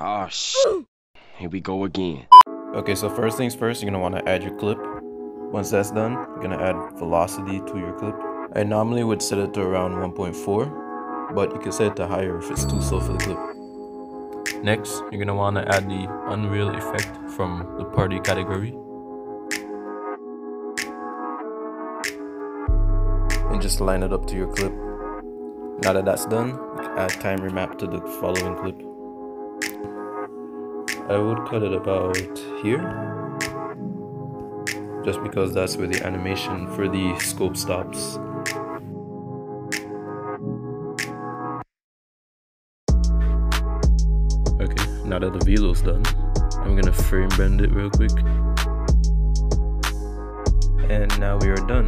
Ah, oh, shit. Here we go again. Okay, so first things first, you're gonna wanna add your clip. Once that's done, you're gonna add velocity to your clip. I normally would set it to around 1.4, but you can set it to higher if it's too slow for the clip. Next, you're gonna wanna add the Unreal effect from the party category. And just line it up to your clip. Now that that's done, add time remap to the following clip. I would cut it about here just because that's where the animation for the scope stops. Okay, now that the velo's done, I'm gonna frame bend it real quick. And now we are done.